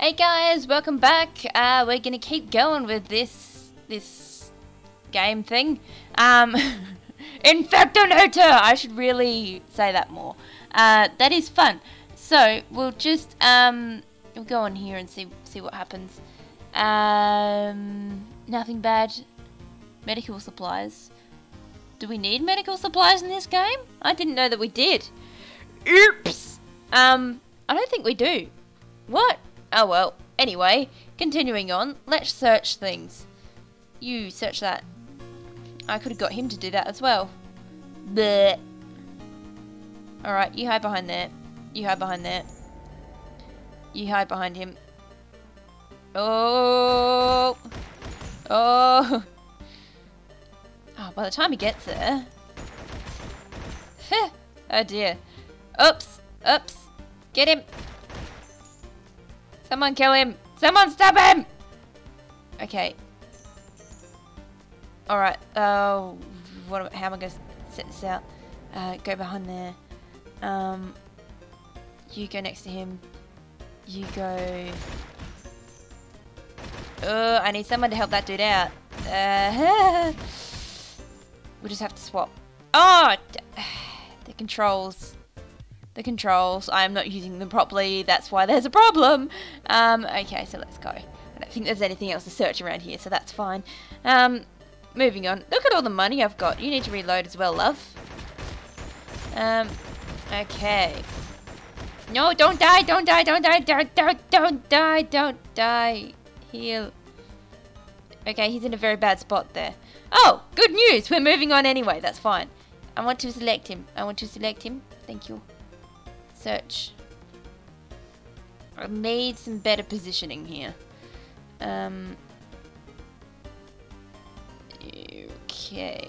Hey guys, welcome back. Uh, we're gonna keep going with this this game thing. Um, Infectonator! I should really say that more. Uh, that is fun. So we'll just um, we'll go on here and see see what happens. Um, nothing bad. Medical supplies. Do we need medical supplies in this game? I didn't know that we did. Oops. Um, I don't think we do. What? Oh well. Anyway, continuing on, let's search things. You search that. I could have got him to do that as well. Bleh. Alright, you hide behind there. You hide behind there. You hide behind him. Oh! Oh! Oh, by the time he gets there... oh dear. Oops! Oops! Get him! Someone kill him! Someone stop him! Okay. Alright, uh, what, how am I going to set this out? Uh, go behind there. Um, you go next to him. You go... Uh, I need someone to help that dude out. Uh, we'll just have to swap. Oh! The controls. The controls. I am not using them properly. That's why there's a problem. Um, okay, so let's go. I don't think there's anything else to search around here, so that's fine. Um, moving on. Look at all the money I've got. You need to reload as well, love. Um, okay. No, don't die, don't die, don't die, don't, don't, don't die, don't die. Heal. Okay, he's in a very bad spot there. Oh, good news. We're moving on anyway. That's fine. I want to select him. I want to select him. Thank you. Search. I need some better positioning here. Um. Okay.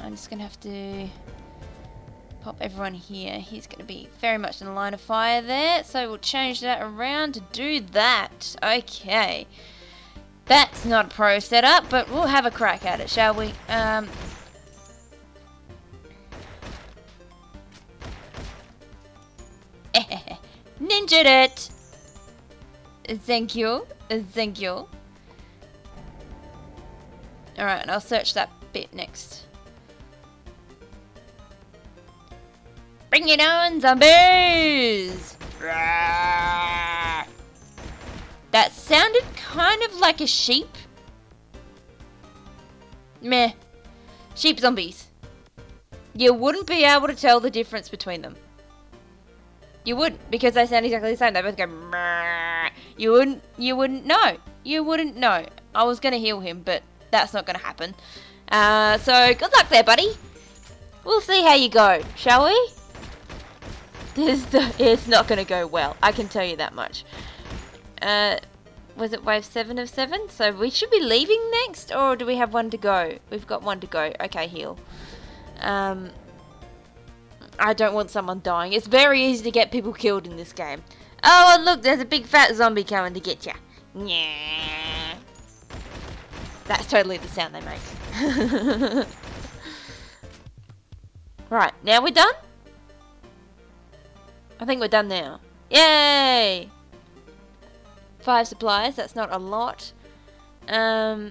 I'm just gonna have to pop everyone here. He's gonna be very much in the line of fire there, so we'll change that around to do that. Okay. That's not a pro setup, but we'll have a crack at it, shall we? Um, Ninja it! Thank you. Thank you. Alright, I'll search that bit next. Bring it on, zombies! That sounded kind of like a sheep. Meh. Sheep zombies. You wouldn't be able to tell the difference between them. You wouldn't, because they sound exactly the same. They both go. You wouldn't. You wouldn't know. You wouldn't know. I was gonna heal him, but that's not gonna happen. Uh, so good luck there, buddy. We'll see how you go, shall we? This it's not gonna go well. I can tell you that much. Uh, was it wave seven of seven? So we should be leaving next, or do we have one to go? We've got one to go. Okay, heal. Um, I don't want someone dying. It's very easy to get people killed in this game. Oh, and look, there's a big fat zombie coming to get you. Yeah. That's totally the sound they make. right, now we're done? I think we're done now. Yay! Five supplies, that's not a lot. Um,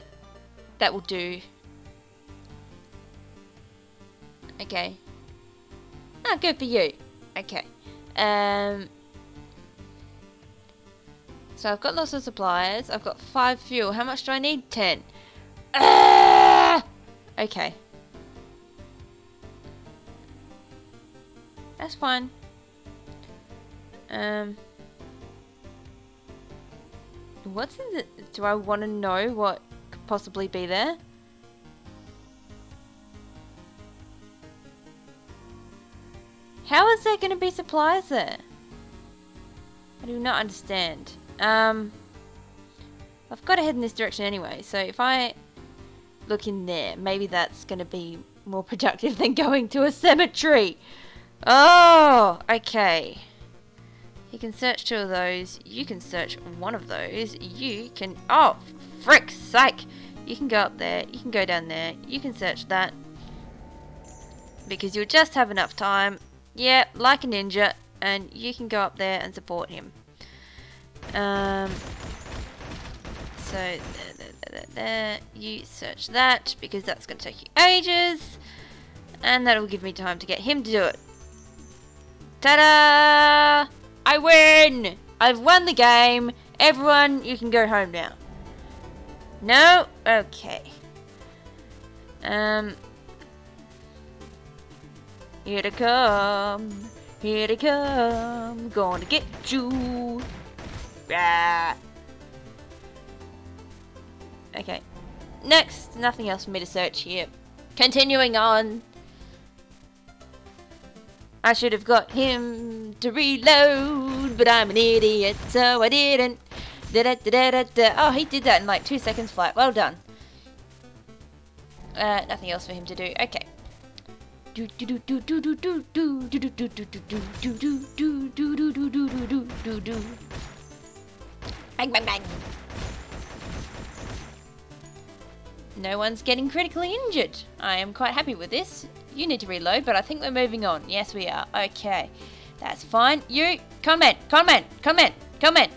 that will do. Okay. Ah, good for you. Okay. Um. So I've got lots of supplies. I've got five fuel. How much do I need? Ten. Ah! Okay. That's fine. Um. What's in the... Do I want to know what could possibly be there? How is there going to be supplies there? I do not understand. Um, I've got to head in this direction anyway, so if I look in there, maybe that's going to be more productive than going to a cemetery. Oh, okay. You can search two of those. You can search one of those. You can... Oh, frick's sake. You can go up there. You can go down there. You can search that. Because you'll just have enough time. Yeah, like a ninja. And you can go up there and support him. Um, so there, there, there, there, you search that because that's going to take you ages, and that'll give me time to get him to do it. Ta-da! I win! I've won the game. Everyone, you can go home now. No? Okay. Um. Here to come. Here to come. Gonna get you. Rah. Okay. Next, nothing else for me to search here. Continuing on. I should have got him to reload, but I'm an idiot, so I didn't. Da -da -da oh, he did that in like two seconds flat. Well done. Uh, nothing else for him to do. Okay. Bang bang bang. No one's getting critically injured. I am quite happy with this. You need to reload, but I think we're moving on. Yes, we are. Okay. That's fine. You, comment, comment, comment, comment.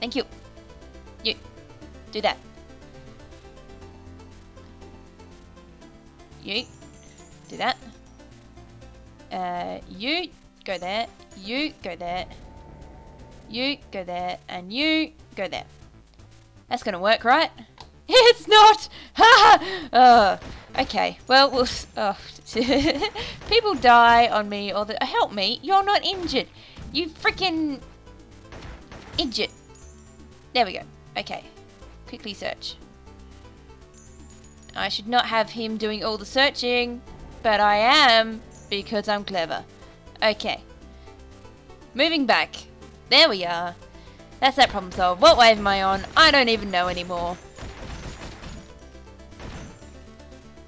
Thank you. You, do that. You, do that. Uh, you, go there. You, go there. You, go there. And you, go there. That's gonna work, right? It's not! Ha! uh, okay, well, we'll oh. people die on me or the, help me. You're not injured. You freaking injured. There we go. Okay. Quickly search. I should not have him doing all the searching, but I am because I'm clever. Okay. Moving back. There we are. That's that problem solved. What wave am I on? I don't even know anymore.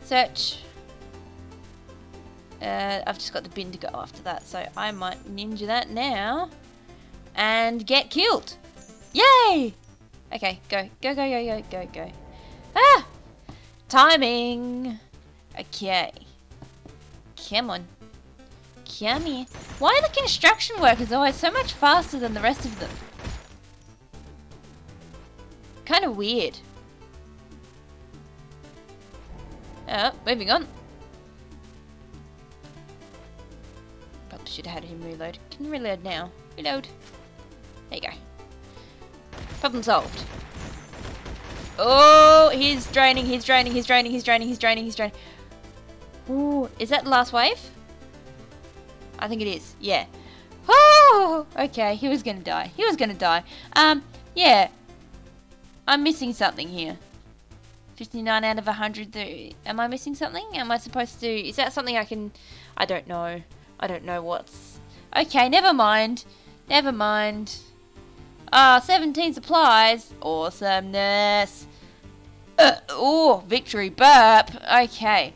Search. Uh, I've just got the bin to go after that, so I might ninja that now. And get killed. Yay! Okay, go. Go, go, go, go, go, go. Ah! Timing! Okay. Come on. Why are the construction workers always so much faster than the rest of them? Kind of weird. Uh, moving on. Probably should have had him reload. Can reload now? Reload. There you go. Problem solved. Oh, he's draining, he's draining, he's draining, he's draining, he's draining, he's draining. Is that the last wave? I think it is, yeah. Oh, okay, he was gonna die. He was gonna die. Um, yeah. I'm missing something here. 59 out of 100. Am I missing something? Am I supposed to... Is that something I can... I don't know. I don't know what's... Okay, never mind. Never mind. Ah, uh, 17 supplies. Awesomeness. Uh, oh, victory burp. Okay.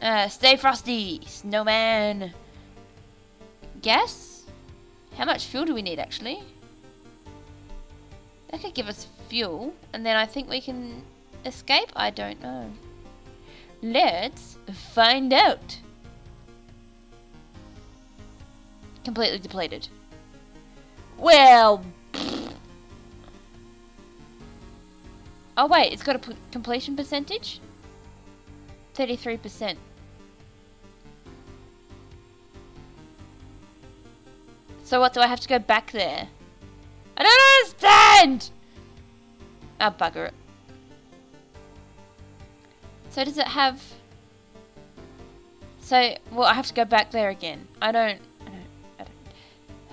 Uh, stay frosty, snowman. Gas? How much fuel do we need, actually? That could give us fuel, and then I think we can escape? I don't know. Let's find out. Completely depleted. Well... Oh wait, it's got a completion percentage? 33%. So what, do I have to go back there? I don't understand! Oh, bugger it. So does it have... So, well, I have to go back there again. I don't... I don't... I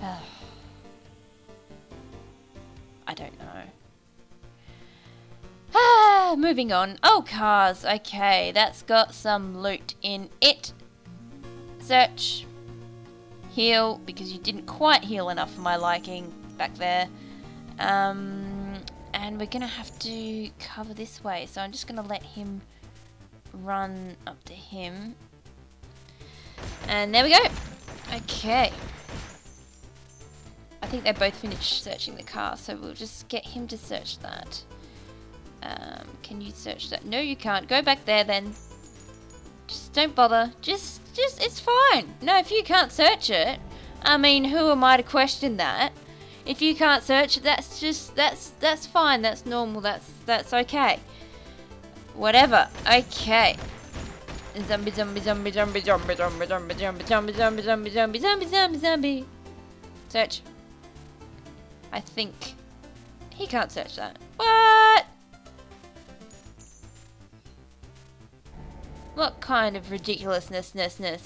don't, I don't know. Ah, moving on. Oh, cars. Okay, that's got some loot in it. Search. Heal, because you didn't quite heal enough for my liking back there. Um, and we're going to have to cover this way, so I'm just going to let him run up to him. And there we go. Okay. I think they both finished searching the car, so we'll just get him to search that. Um, can you search that? No, you can't. Go back there then. Just don't bother. Just, just, it's fine. No, if you can't search it, I mean, who am I to question that? If you can't search, that's just that's that's fine. That's normal. That's that's okay. Whatever. Okay. Zombie, zombie, zombie, zombie, zombie, zombie, zombie, zombie, zombie, zombie, zombie, zombie, zombie, zombie, zombie. Search. I think he can't search that. What? What kind of ridiculousness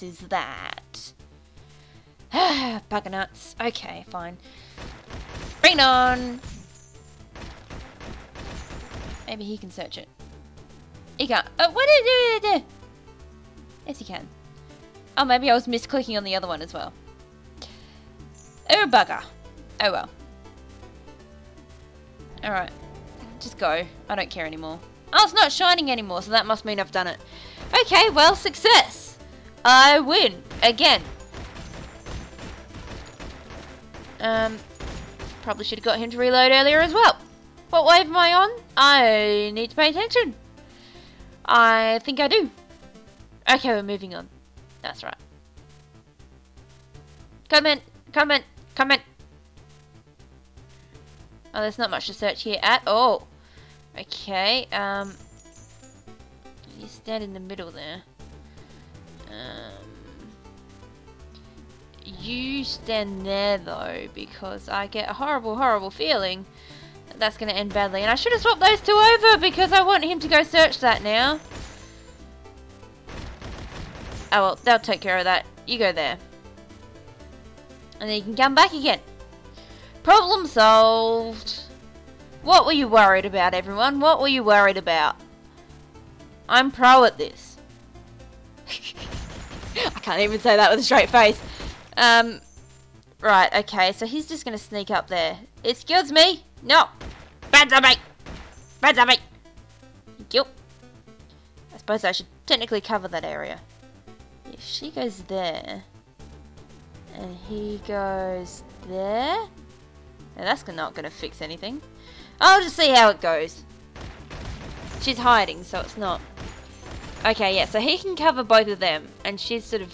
is that? Bugger nuts. Okay, fine. Bring on! Maybe he can search it. He can't. Oh, what did you do? Yes, he can. Oh, maybe I was misclicking on the other one as well. Oh, bugger. Oh, well. Alright. Just go. I don't care anymore. Oh, it's not shining anymore, so that must mean I've done it. Okay, well, success. I win. Again. Um, probably should have got him to reload earlier as well. What wave am I on? I need to pay attention. I think I do. Okay, we're moving on. That's right. Comment, comment, in. Oh, there's not much to search here at all. Okay, um... You stand in the middle there. Um... You stand there though, because I get a horrible, horrible feeling that that's going to end badly. And I should have swapped those two over because I want him to go search that now. Oh well, they'll take care of that. You go there. And then you can come back again. Problem solved. What were you worried about, everyone? What were you worried about? I'm pro at this. I can't even say that with a straight face. Um, right, okay, so he's just going to sneak up there. Excuse me? No. Bad zombie. Bad zombie. Thank you. I suppose I should technically cover that area. If she goes there, and he goes there, now that's not going to fix anything. I'll just see how it goes. She's hiding, so it's not. Okay, yeah, so he can cover both of them, and she's sort of...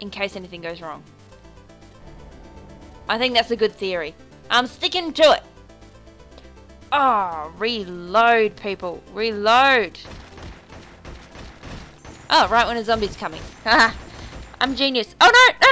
In case anything goes wrong. I think that's a good theory. I'm sticking to it. Oh, reload, people. Reload. Oh, right when a zombie's coming. I'm genius. Oh no, no,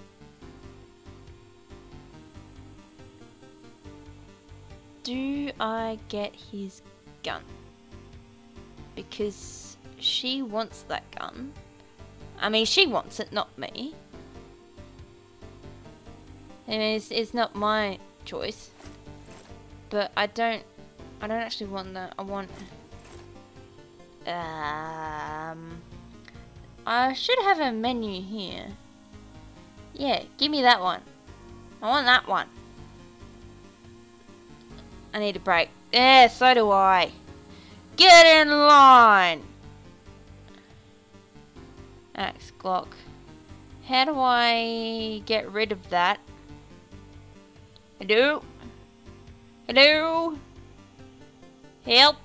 I get his gun? Because she wants that gun. I mean, she wants it, not me. I mean, it's, it's not my choice. But I don't, I don't actually want that. I want, um, I should have a menu here. Yeah, give me that one. I want that one. I need a break. Yeah, so do I. Get in line! Axe Glock. How do I get rid of that? Hello? Hello? Help?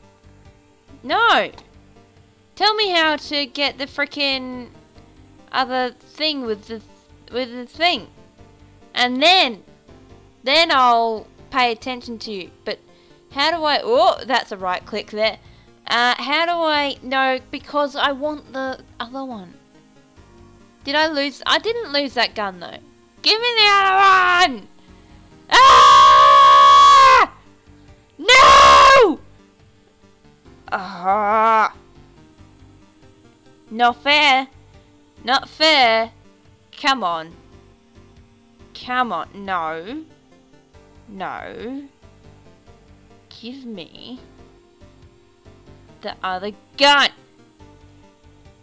No! Tell me how to get the freaking other thing with the with the thing. And then then I'll pay attention to you. But how do I... Oh, that's a right click there. Uh, how do I... No, because I want the other one. Did I lose... I didn't lose that gun, though. Give me the other one! Ah! No! Ah! Not fair. Not fair. Come on. Come on. No. No. Give me the other gun.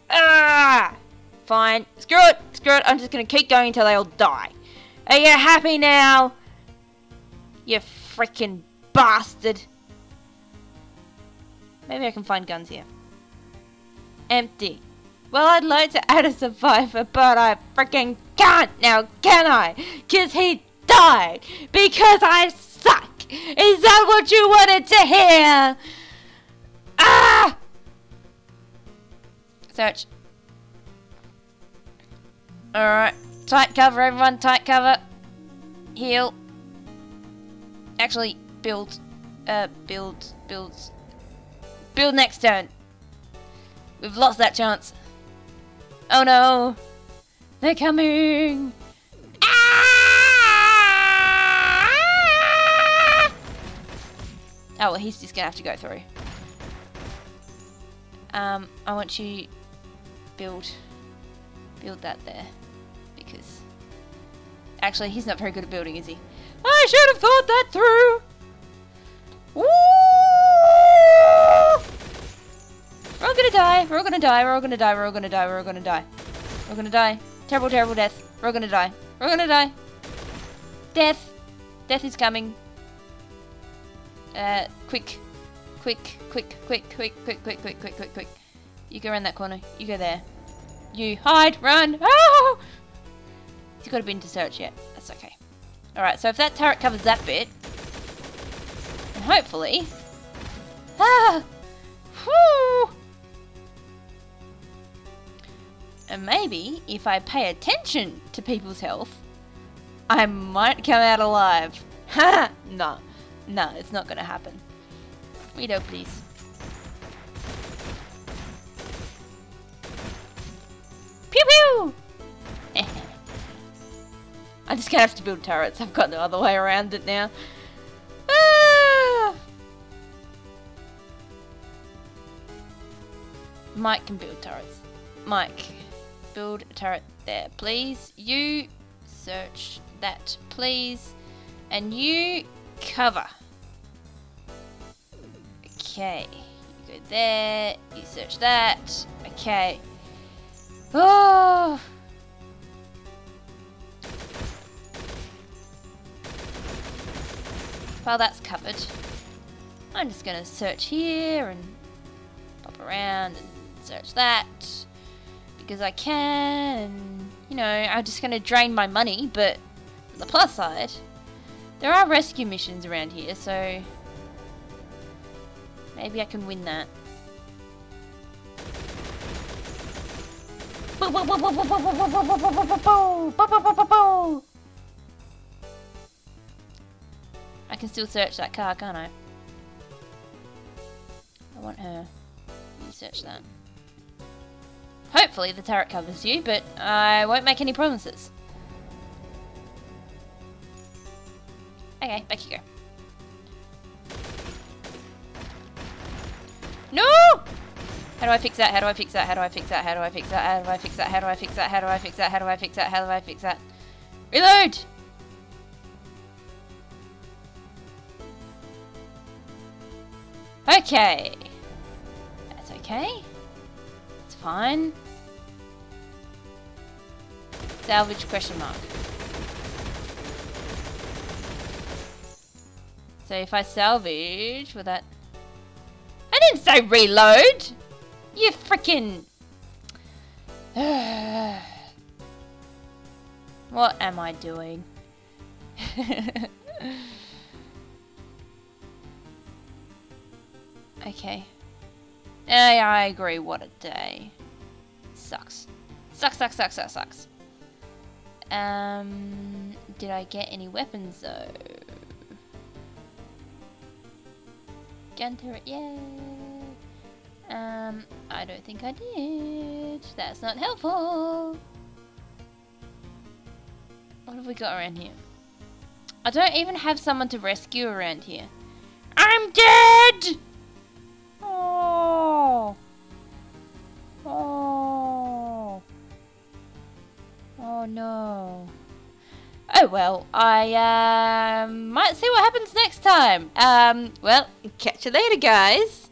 Ah! Fine. Screw it. Screw it. I'm just going to keep going until they all die. Are you happy now? You freaking bastard. Maybe I can find guns here. Empty. Well, I'd like to add a survivor, but I freaking can't now, can I? Cause he died because I suck. Is that what you wanted to hear? Ah! Search. Alright. Tight cover, everyone. Tight cover. Heal. Actually, build. Uh, build. Build. Build next turn. We've lost that chance. Oh no! They're coming! Oh, well, he's just gonna have to go through. Um, I want you build build that there because actually he's not very good at building, is he? I should have thought that through. Woo! We're all gonna die. We're all gonna die. We're all gonna die. We're all gonna die. We're all gonna die. We're gonna die. Terrible, terrible death. We're all gonna die. We're all gonna die. Death. Death is coming. Uh, quick. Quick, quick, quick, quick, quick, quick, quick, quick, quick, quick. You go around that corner. You go there. You hide, run. Oh! He's got a bin to search yet. That's okay. Alright, so if that turret covers that bit, and hopefully... Ah! Whoo! And maybe, if I pay attention to people's health, I might come out alive. Ha! no. No, it's not gonna happen. Widow, please. Pew pew! I'm just gonna have to build turrets. I've got no other way around it now. Ah! Mike can build turrets. Mike, build a turret there, please. You search that, please. And you cover. Okay. You go there. You search that. Okay. Oh. While that's covered, I'm just going to search here and pop around and search that because I can. And, you know, I'm just going to drain my money, but on the plus side, there are rescue missions around here, so maybe I can win that. I can still search that car, can't I? I want her. You search that. Hopefully the turret covers you, but I won't make any promises. Okay, back you go. No! How do I fix that? How do I fix that? How do I fix that? How do I fix that? How do I fix that? How do I fix that? How do I fix that? How do I fix that? How do I fix that? Reload! Okay. That's okay. It's fine. Salvage question mark. So if I salvage, will that... Didn't say reload! You freaking... what am I doing? okay. I, I agree, what a day. Sucks. Sucks, sucks, sucks, sucks, sucks. Um, did I get any weapons though? Gun turret, yay! Um, I don't think I did. That's not helpful. What have we got around here? I don't even have someone to rescue around here. I'm dead! Well, I um, might see what happens next time. Um, well, catch you later guys.